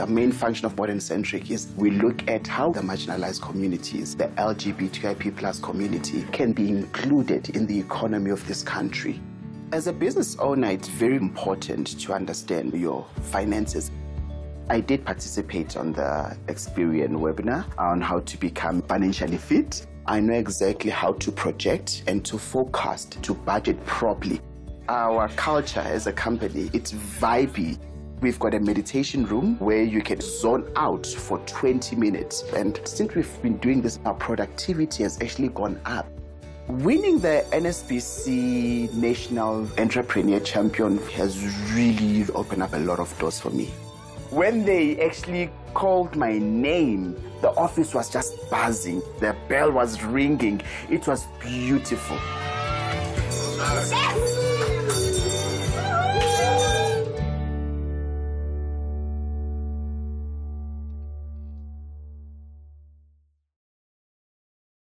The main function of Modern Centric is we look at how the marginalized communities, the LGBTIP plus community, can be included in the economy of this country. As a business owner, it's very important to understand your finances. I did participate on the Experian webinar on how to become financially fit. I know exactly how to project and to forecast, to budget properly. Our culture as a company, it's vibey. We've got a meditation room where you can zone out for 20 minutes. And since we've been doing this, our productivity has actually gone up. Winning the NSBC National Entrepreneur Champion has really opened up a lot of doors for me. When they actually called my name, the office was just buzzing. The bell was ringing. It was beautiful.